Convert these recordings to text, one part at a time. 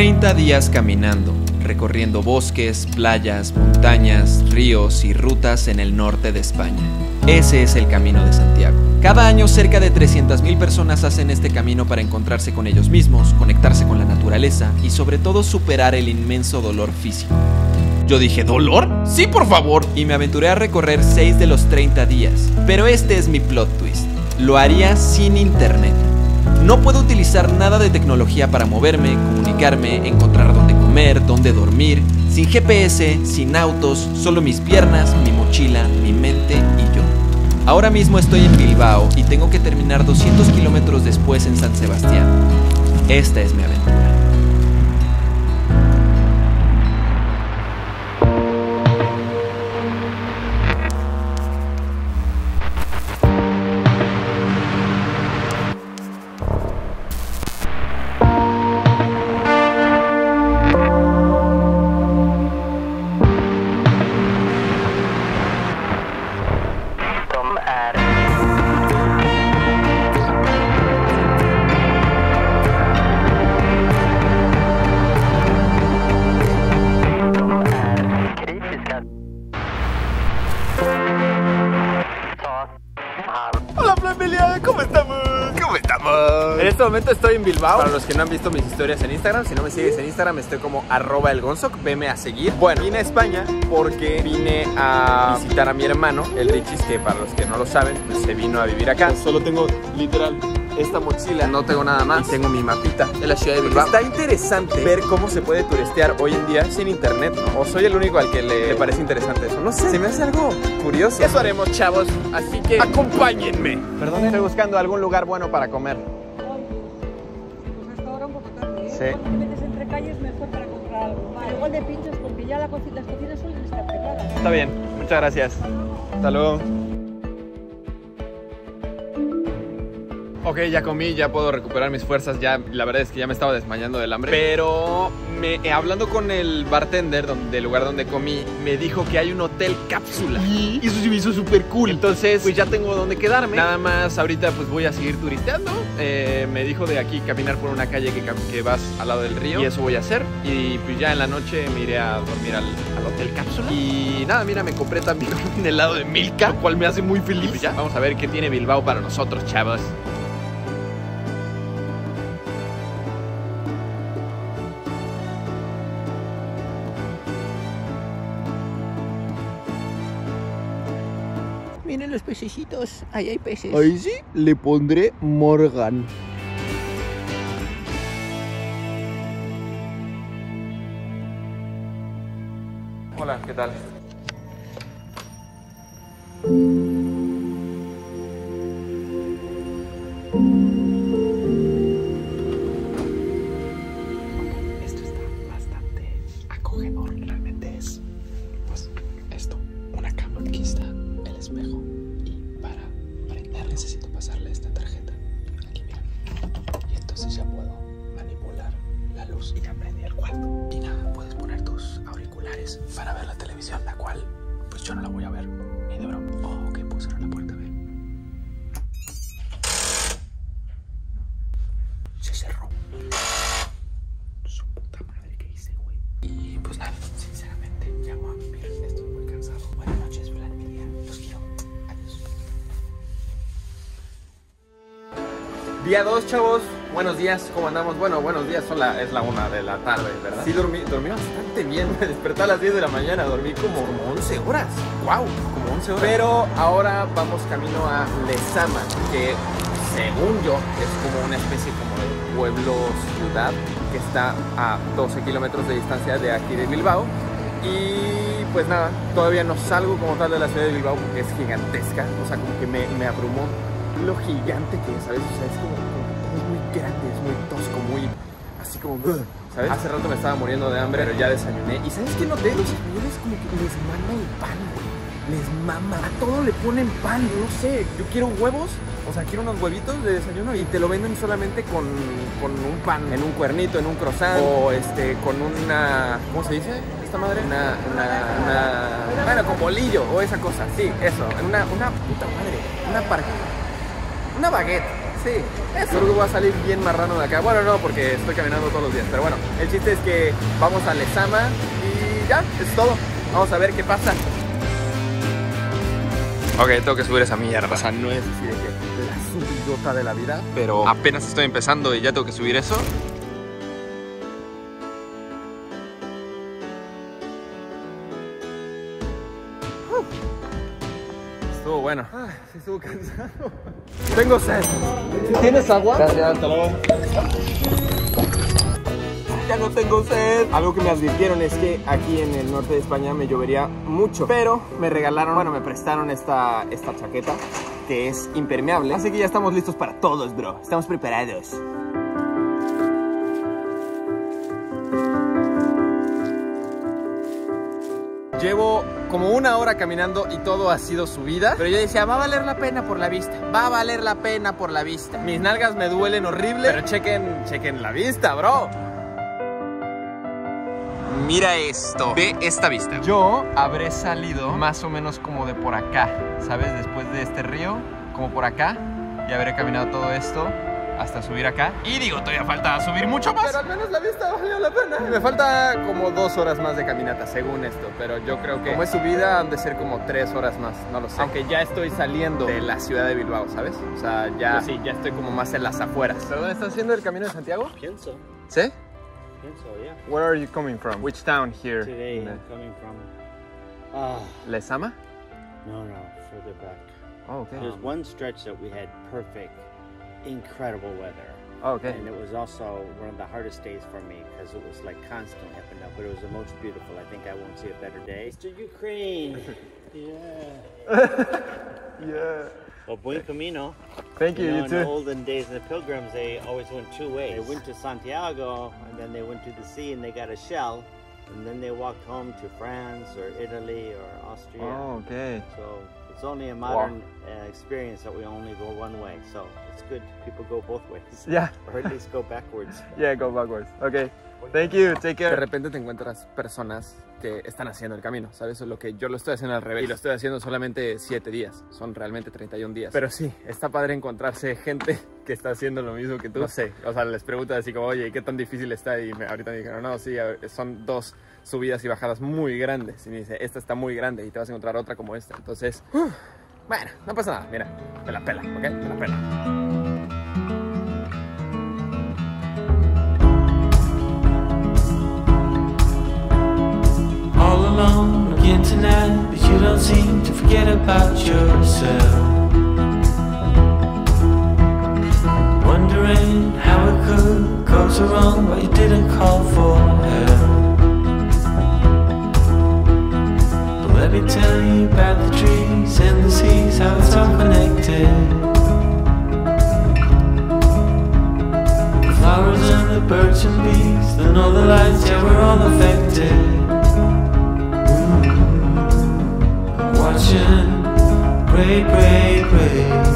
30 días caminando, recorriendo bosques, playas, montañas, ríos y rutas en el norte de España. Ese es el Camino de Santiago. Cada año cerca de 300.000 personas hacen este camino para encontrarse con ellos mismos, conectarse con la naturaleza y sobre todo superar el inmenso dolor físico. Yo dije, ¿dolor? Sí, por favor. Y me aventuré a recorrer 6 de los 30 días. Pero este es mi plot twist. Lo haría sin internet. No puedo utilizar nada de tecnología para moverme, comunicarme, encontrar dónde comer, dónde dormir, sin GPS, sin autos, solo mis piernas, mi mochila, mi mente y yo. Ahora mismo estoy en Bilbao y tengo que terminar 200 kilómetros después en San Sebastián. Esta es mi aventura. Este momento estoy en Bilbao. Para los que no han visto mis historias en Instagram, si no me sigues en Instagram, estoy como arroba el veme a seguir. Bueno, vine a España porque vine a visitar a mi hermano, el Richis, que para los que no lo saben, pues, se vino a vivir acá. Solo tengo literal esta mochila, no tengo nada más. Y tengo mi mapita de la ciudad de Bilbao. Está interesante ver cómo se puede turistear hoy en día sin internet, ¿no? O soy el único al que le, le parece interesante eso. No sé, se me hace algo curioso. Eso haremos, chavos. Así que acompáñenme. Perdón, estoy buscando algún lugar bueno para comer. Sí. Cuando te metes entre calles mejor para encontrar algo. Vale, igual de pinchos porque ya la las cocinas suelen estar cerradas. Está bien, muchas gracias. Hasta luego. Ok, ya comí, ya puedo recuperar mis fuerzas. Ya, la verdad es que ya me estaba desmayando del hambre. Pero me, eh, hablando con el bartender donde- del lugar donde comí, me dijo que hay un hotel cápsula. Y eso se me hizo súper cool. Entonces, pues ya tengo donde quedarme. Nada más, ahorita pues voy a seguir turisteando. Eh, me dijo de aquí caminar por una calle que, vas al lado del río. Y eso voy a hacer. Y pues ya en la noche me iré a dormir al, al hotel cápsula. Y nada, mira, me compré también un helado de Milka, lo cual me hace muy feliz. Pues ya, vamos a ver qué tiene Bilbao para nosotros, chavos. Los pececitos, ahí hay peces. Ahí sí le pondré Morgan. Hola, ¿qué tal? Para ver la televisión, la cual pues yo no la voy a ver ni de broma. Oh, ok, puedo cerrar la puerta, a ver. Se cerró. Su puta madre que hice, güey. Y pues nada, sinceramente, ya voy a vivir. Estoy muy cansado. Buenas noches, familia. Los quiero. Adiós. Día 2, chavos. Buenos días, ¿cómo andamos? Bueno, buenos días, son la, es la una de la tarde, ¿verdad? Sí, dormí, dormí bastante bien. Me desperté a las 10 de la mañana, dormí como, como 11 horas. ¡Wow! Como 11 horas. Pero ahora vamos camino a Lezama, que según yo es como una especie como de pueblo-ciudad que está a 12 kilómetros de distancia de aquí de Bilbao. Y pues nada, todavía no salgo como tal de la ciudad de Bilbao porque es gigantesca. O sea, como que me, me abrumó lo gigante que es, ¿sabes? O sea, es como, es muy grande, es muy tosco, muy así como, ¿sabes? Hace rato me estaba muriendo de hambre, pero ya desayuné. ¿Y sabes qué noté? Los españoles como que les mama el pan, güey. Les mama. A todo le ponen pan, yo no sé. Yo quiero huevos, o sea, quiero unos huevitos de desayuno y te lo venden solamente con, con un pan, en un cuernito, en un croissant, o este, con una, ¿cómo se dice? Esta madre, una, una, una, bueno, con bolillo o esa cosa, sí, eso, una, una puta madre, una par, una baguette, Sí, eso. Creo que voy a salir bien marrano de acá. Bueno, no, porque estoy caminando todos los días. Pero bueno, el chiste es que vamos a Lezama y ya, es todo. Vamos a ver qué pasa. Ok, tengo que subir esa mierda. O sea, no es así de que la subidota de la vida, pero apenas estoy empezando y ya tengo que subir eso. Estuvo bueno. Ay, sí estuvo cansado. Tengo sed. ¿Tienes agua? Gracias, hasta luego. Ya no tengo sed. Algo que me advirtieron es que aquí en el norte de España me llovería mucho. Pero me regalaron, bueno, me prestaron esta, esta chaqueta que es impermeable. Así que ya estamos listos para todos, bro. Estamos preparados. Llevo como una hora caminando y todo ha sido subida. Pero yo decía, va a valer la pena por la vista. Va a valer la pena por la vista. Mis nalgas me duelen horrible. Pero chequen, chequen la vista, bro. Mira esto, ve esta vista. Yo habré salido más o menos como de por acá, ¿sabes? Después de este río, como por acá. Y habré caminado todo esto hasta subir acá. Y digo, todavía falta subir mucho más. Pero al menos la vista valió la pena. Me falta como dos horas más de caminata, según esto. Pero yo creo que como es subida, han de ser como tres horas más. No lo sé. Aunque ya estoy saliendo de la ciudad de Bilbao, ¿sabes? O sea, ya, pues sí, ya estoy como más en las afueras. ¿Pero dónde estás haciendo el camino de Santiago? Pienso. ¿Sí? Pienso, yeah. Where are you coming from? Which town here? Today the- I'm coming from. Ah, Lezama? no, no, further back. Oh, okay. There's one stretch that we had perfect, incredible weather. Oh, okay. And it was also one of the hardest days for me because it was like constantly up and down, but it was the most beautiful. I think I won't see a better day. Mr. Ukraine! yeah. Yeah. Well, buen camino. Thank you, You know, you in the too. olden days, the pilgrims, they always went two ways. They went to Santiago, and then they went to the sea and they got a shell, and then they walked home to France or Italy or Austria. Oh, okay. So it's only a modern uh, experience that we only go one way. So it's good people go both ways, Yeah. or at least go backwards. Yeah, go backwards. Okay. Thank you. Take care. De repente te encuentras personas que están haciendo el camino, ¿sabes? Lo que yo lo estoy haciendo al revés. Y lo estoy haciendo solamente 7 días. Son realmente 31 días. Pero sí, está padre encontrarse gente que está haciendo lo mismo que tú. No sé, o sea, les preguntas así como, oye, ¿qué tan difícil está? Y me- ahorita me dijeron, no, sí, son dos subidas y bajadas muy grandes. Y me dice, esta está muy grande y te vas a encontrar otra como esta. Entonces, bueno, no pasa nada. Mira, me la pela, ¿ok? Me la pela. But you don't seem to forget about yourself. Wondering how it could go so wrong, but you didn't call for help. But let me tell you about the trees and the seas, how it's all connected. Flowers and the birds and bees, and all the lights, yeah, we're all affected. Pray, pray, pray.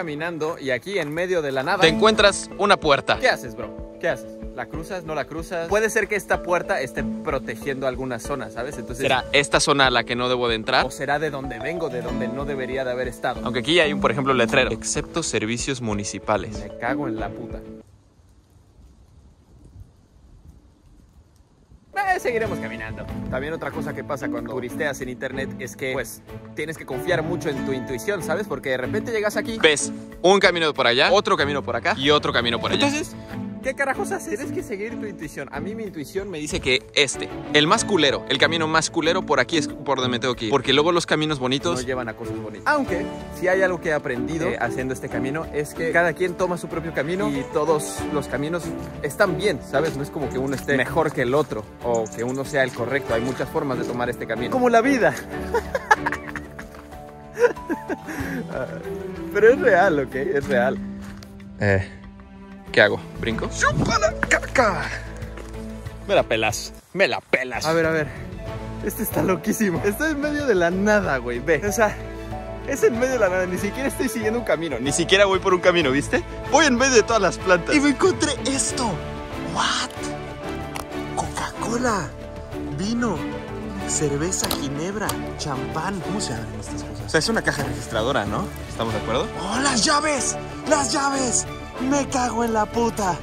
Caminando y aquí en medio de la nada te encuentras una puerta. ¿Qué haces, bro? ¿Qué haces? ¿La cruzas? ¿No la cruzas? Puede ser que esta puerta esté protegiendo alguna zona, ¿sabes? Entonces, ¿será esta zona a la que no debo de entrar? ¿O será de donde vengo, de donde no debería de haber estado? Aunque aquí hay un, por ejemplo, letrero. Excepto servicios municipales. Me cago en la puta. Eh, seguiremos caminando. También otra cosa que pasa cuando turisteas en internet es que, pues, tienes que confiar mucho en tu intuición, ¿sabes? Porque de repente llegas aquí, ves un camino por allá, otro camino por acá y otro camino por allá. Entonces, ¿qué carajos haces? Tienes que seguir tu intuición. A mí mi intuición me dice que este, el más culero, el camino más culero por aquí es por donde me tengo que ir. Porque luego los caminos bonitos no llevan a cosas bonitas. Aunque, si hay algo que he aprendido eh, haciendo este camino es que cada quien toma su propio camino y todos los caminos están bien, ¿sabes? No es como que uno esté mejor que el otro o que uno sea el correcto. Hay muchas formas de tomar este camino. Como la vida. Pero es real, ¿ok? Es real. Eh, ¿qué hago? ¿Brinco? ¡Chúpala, caca! Me la pelas. me la pelas. A ver, a ver. Este está loquísimo. Está en medio de la nada, güey. Ve. O sea, es en medio de la nada. Ni siquiera estoy siguiendo un camino. Ni siquiera voy por un camino, ¿viste? Voy en medio de todas las plantas. Y me encontré esto. ¿What? Coca-Cola. Vino. Cerveza, ginebra, champán. ¿Cómo se abren estas cosas? O sea, es una caja registradora, ¿no? ¿Estamos de acuerdo? ¡Oh, las llaves! ¡Las llaves! Me cago en la puta.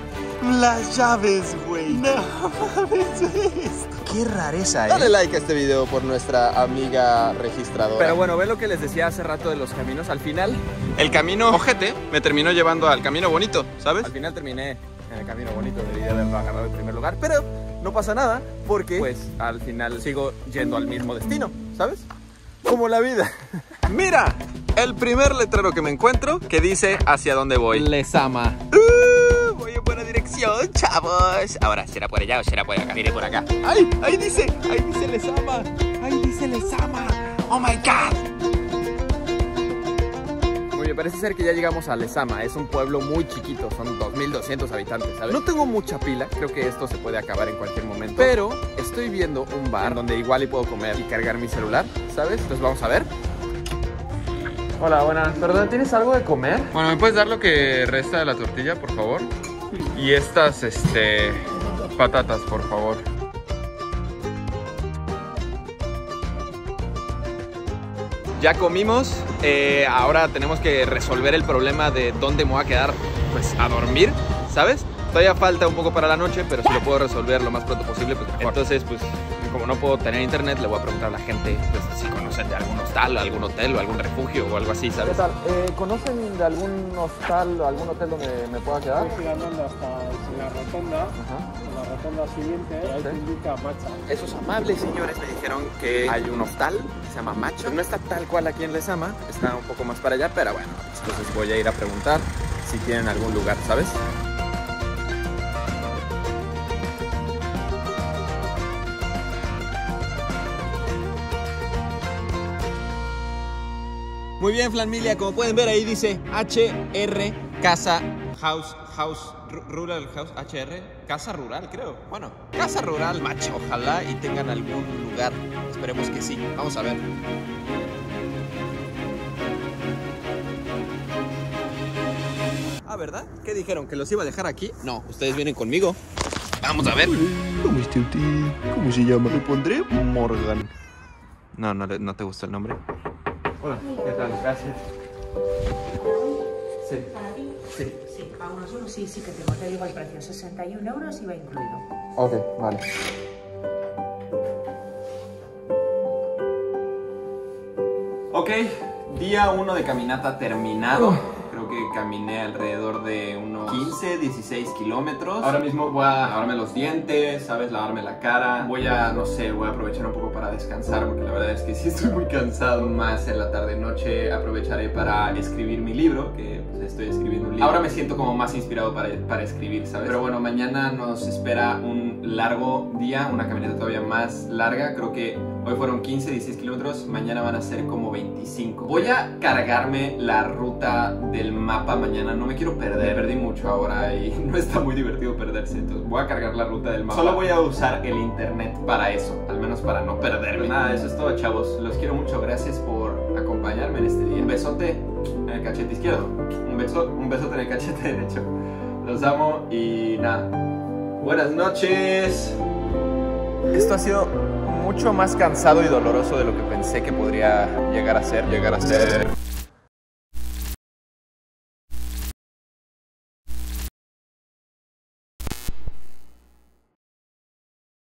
Las llaves, güey. No mames esto. Qué rareza, ¿eh? Dale like a este video por nuestra amiga registradora. Pero bueno, ve lo que les decía hace rato de los caminos. Al final, el camino ojete me terminó llevando al camino bonito, ¿sabes? Al final terminé en el camino bonito. Debía haberlo agarrado en primer lugar. Pero no pasa nada porque, pues, al final sigo yendo al mismo destino, ¿sabes? Como la vida. Mira, el primer letrero que me encuentro que dice hacia dónde voy. Lesama. ¡Uh! voy en buena dirección, chavos. Ahora, ¿será por allá o será por acá? Mire por acá. ¡Ay! Ahí dice, ahí dice Lesama. Ahí dice Lesama. ¡Oh my god! Muy bien, parece ser que ya llegamos a Lesama. Es un pueblo muy chiquito, son 2200 habitantes, ¿sabes? No tengo mucha pila, creo que esto se puede acabar en cualquier momento. Pero estoy viendo un bar donde igual y puedo comer y cargar mi celular, ¿sabes? Entonces vamos a ver. Hola, buenas. Perdón, ¿tienes algo de comer? Bueno, ¿me puedes dar lo que resta de la tortilla, por favor? Y estas, este, patatas, por favor. Ya comimos, eh, ahora tenemos que resolver el problema de dónde me voy a quedar, pues, a dormir, ¿sabes? Todavía falta un poco para la noche, pero si lo puedo resolver lo más pronto posible, pues mejor. Entonces, pues, como no puedo tener internet, le voy a preguntar a la gente pues, si conocen de algún hostal, algún hotel o algún refugio o algo así, ¿sabes? ¿Qué tal? Eh, ¿Conocen de algún hostal o algún hotel donde me pueda quedar? Estoy andando hasta la rotonda, la rotonda siguiente, ahí te indica Macha. Esos amables señores me dijeron que hay un hostal que se llama Macho. No está tal cual aquí en Lesama, está un poco más para allá, pero bueno, entonces voy a ir a preguntar si tienen algún lugar, ¿sabes? Muy bien, familia, como pueden ver ahí dice HR Casa House House Ru- Rural House HR Casa Rural, creo. Bueno, Casa Rural Macho. Ojalá y tengan algún lugar. Esperemos que sí. Vamos a ver. Ah, ¿verdad? ¿Qué dijeron? ¿Que los iba a dejar aquí? No, ustedes vienen conmigo. Vamos a ver. ¿Cómo usted? ¿Cómo se llama? Le pondré Morgan. No, no, no te gusta el nombre. Hola, ¿qué tal? Gracias. Sí. ¿Para ti? Sí. Sí, para uno solo sí, sí que tengo. Te digo el precio, 61 euros y va incluido. Ok, vale. Ok, día 1 de caminata terminado. Creo que caminé alrededor de unos 15, 16 kilómetros. Ahora mismo voy a lavarme los dientes, ¿sabes? Lavarme la cara. Voy a, no sé, voy a aprovechar un poco para descansar porque la verdad es que sí estoy muy cansado. Más en la tarde-noche aprovecharé para escribir mi libro, que pues, estoy escribiendo un libro. Ahora me siento como más inspirado para, para escribir, ¿sabes? Pero bueno, mañana nos espera un largo día, una caminata todavía más larga. Creo que hoy fueron 15, 16 kilómetros, mañana van a ser como 25. Voy a cargarme la ruta del mapa mañana, no me quiero perder, perdí mucho ahora y no está muy divertido perderse, entonces voy a cargar la ruta del mapa. Solo voy a usar el internet para eso, al menos para no perderme. Nada, eso es todo chavos, los quiero mucho, gracias por acompañarme en este día. Un besote en el cachete izquierdo, un, beso, un besote en el cachete derecho. Los amo y nada. Buenas noches. Esto ha sido mucho más cansado y doloroso de lo que pensé que podría llegar a ser. Llegar a ser.